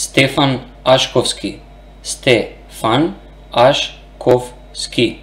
Стефан Ашковски. Стефан Ашковски.